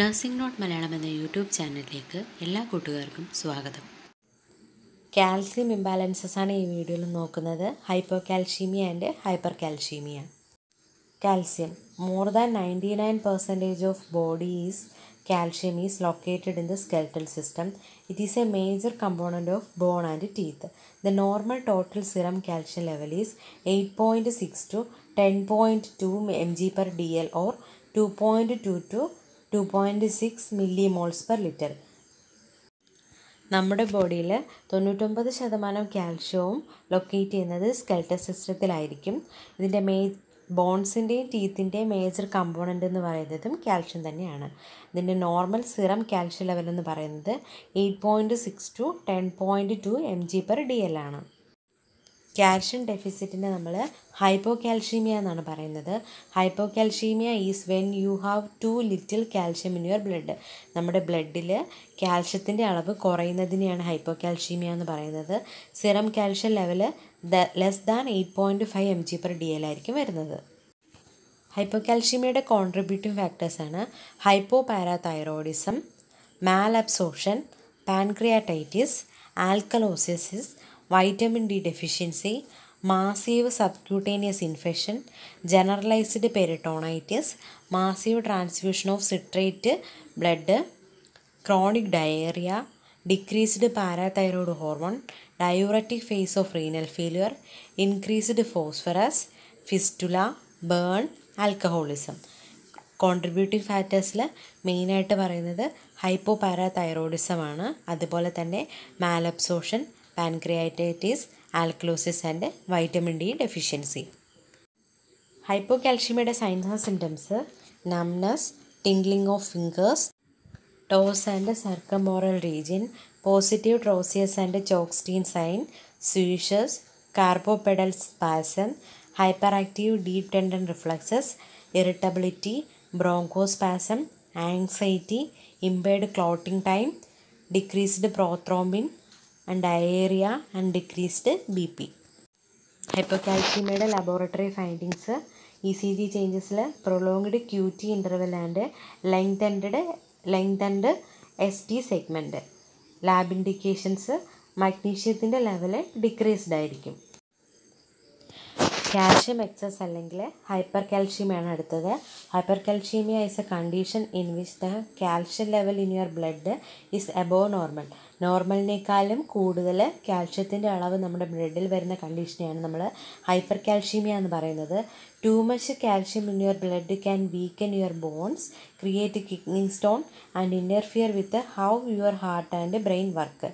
Nursing note Malayalam എന്ന YouTube ചാനലിലേക്ക് എല്ലാ കൂട്ടുകാർക്കും സ്വാഗതം കാൽസ്യം ഇംബാലൻസസ് ആണ് ഈ വീഡിയോയിൽ നോക്കുന്നത് hypocalcaemia and hypercalcaemia calcium more than ninety nine percentage of body is calcium is located in the skeletal system it is a major component of bone and teeth the normal total serum calcium level is eight point six to ten point two M G per D L or two point two to two point six millimoles per litre നമ്മുടെ ബോഡിയിൽ തൊണ്ണൂറ്റൊമ്പത് ശതമാനം കാൽഷ്യവും locate ചെയ്യുന്നത് skeletal സിസ്റ്റത്തിലായിരിക്കും ഇതിൻ്റെ മേ ബോൺസിൻ്റെയും ടീത്തിൻ്റെയും മേജർ കമ്പോണൻ്റ് എന്ന് പറയുന്നതും കാൽഷ്യം തന്നെയാണ് ഇതിൻ്റെ നോർമൽ സിറം കാൽഷ്യം ലെവൽ എന്ന് പറയുന്നത് eight point six to ten point two M G per D L ആണ് കാൽഷ്യം ഡെഫിസിറ്റിനെ നമ്മൾ ഹൈപ്പോ കാൽഷ്യമീയ എന്നാണ് പറയുന്നത് hypocalcaemia is when you have too little calcium in your blood നമ്മുടെ ബ്ലഡിൽ കാൽഷ്യത്തിൻ്റെ അളവ് കുറയുന്നതിനെയാണ് ഹൈപ്പോ കാൽഷ്യമീയ എന്ന് പറയുന്നത് serum calcium level the less than eight point five M G per D L ആയിരിക്കും വരുന്നത് ഹൈപ്പോ കാൽഷ്യമയുടെ contributing ഫാക്ടേഴ്സാണ് hypoparathyroidism malabsorption pancreatitis alkalosis vitamin D deficiency massive subcutaneous infection generalised peritonitis massive transfusion of citrate blood chronic diarrhoea decreased parathyroid hormone diuretic phase of renal failure increased phosphorus fistula burn alcoholism contributing ഫാക്ടേഴ്സിൽ മെയിനായിട്ട് പറയുന്നത് ഹൈപ്പോ പാരാതൈറോയിഡിസമാണ് അതുപോലെ തന്നെ malabsorption pancreatitis, alkalosis and vitamin D deficiency. Hypocalcemia signs and symptoms: numbness, tingling of fingers, toes and circumporal region, positive trousers and Chokstein sign, seizures, carpopedal spasm, hyperactive deep tendon reflexes, irritability, bronchospasm, anxiety, impaired clotting time, decreased prothrombin, and diarrhoea and decreased B P ഹൈപ്പോകാൽസിയമയുടെ laboratory findings E C G ചേഞ്ചസിൽ prolonged QT interval and lengthened lengthened S T segment lab indications മഗ്നീഷ്യത്തിൻ്റെ level decreased ആയിരിക്കും calcium excess അല്ലെങ്കിൽ ഹൈപ്പർ കാൽഷ്യമയാണ് അടുത്തത് hypercalcaemia is a condition in which the calcium level in your blood is above normal നോർമലിനേക്കാളും കൂടുതൽ കാൽഷ്യത്തിൻ്റെ അളവ് നമ്മുടെ ബ്ലഡിൽ വരുന്ന കണ്ടീഷനെയാണ് നമ്മൾ ഹൈപ്പർ കാൽഷ്യമിയ എന്ന് പറയുന്നത് too much calcium in your blood can weaken your bones create kidney stone and interfere with how your heart and brain work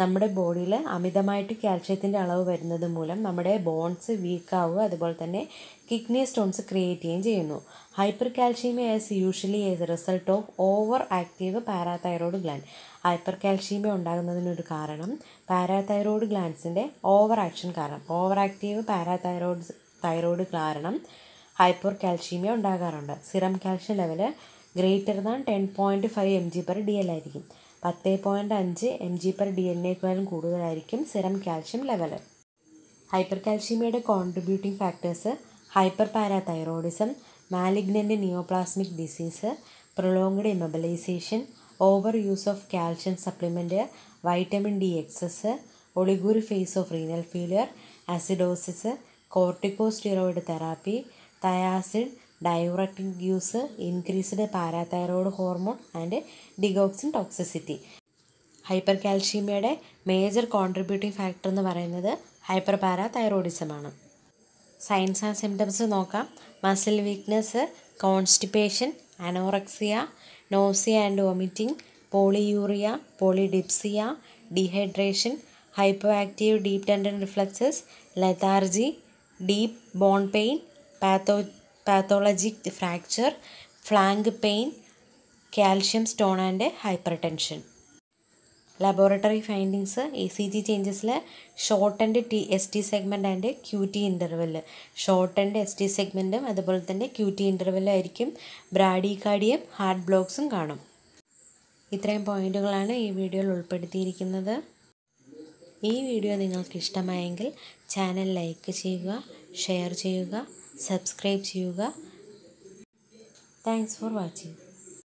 നമ്മുടെ ബോഡിയിൽ അമിതമായിട്ട് കാൽഷ്യത്തിൻ്റെ അളവ് വരുന്നത് മൂലം നമ്മുടെ ബോൺസ് വീക്കാവുക അതുപോലെ തന്നെ കിഡ്നി സ്റ്റോൺസ് ക്രിയേറ്റ് ചെയ്യുകയും ചെയ്യുന്നു hypercalcaemia is usually a result of overactive parathyroid gland hypercalcaemia ഉണ്ടാകുന്നതിനൊരു കാരണം പാരാതൈറോയിഡ് ഗ്ലാൻഡ്സിൻ്റെ ഓവർ ആക്ഷൻ കാരണം ഓവർ ആക്റ്റീവ് പാരാതൈറോയിഡ് തൈറോയ്ഡ് കാരണം ഹൈപ്പർ കാൽഷ്യമിയ ഉണ്ടാകാറുണ്ട് serum calcium level greater than ten point five M G per D L ആയിരിക്കും പത്ത് point അഞ്ച് M G per D N എക്കാളും കൂടുതലായിരിക്കും serum calcium level ഹൈപ്പർ കാൽഷ്യമിയുടെ contributing factors hyperparathyroidism malignant neoplasmic disease prolonged immobilisation overuse of calcium supplement vitamin D excess oliguric phase of renal failure acidosis corticosteroid therapy thiazide diuretic use increased parathyroid hormone and digoxin toxicity hyper കാൽഷ്യമിയയുടെ major contributing factor എന്ന് പറയുന്നത് ഹൈപ്പർ പാരാതൈറോയിഡിസമാണ് signs and symptoms നോക്കാം muscle weakness constipation anorexia nausea and vomiting polyuria polydipsia dehydration hypoactive deep tendon reflexes lethargy deep bone pain patho pathologic fracture flank pain calcium stone and hypertension laboratory findings E C G ചേഞ്ചസിൽ short and T S T segment and Q T interval short and S T സെഗ്മെൻറ്റും അതുപോലെ തന്നെ Q T ഇൻ്റർവെല്ലായിരിക്കും കാഡിയും heart ബ്ലോക്സും കാണും ഇത്രയും പോയിൻറ്റുകളാണ് ഈ വീഡിയോയിൽ ഉൾപ്പെടുത്തിയിരിക്കുന്നത് ഈ വീഡിയോ നിങ്ങൾക്ക് ഇഷ്ടമായെങ്കിൽ ചാനൽ ലൈക്ക് ചെയ്യുക ഷെയർ ചെയ്യുക സബ്സ്ക്രൈബ് ചെയ്യുക താങ്ക്സ് ഫോർ വാച്ചിങ്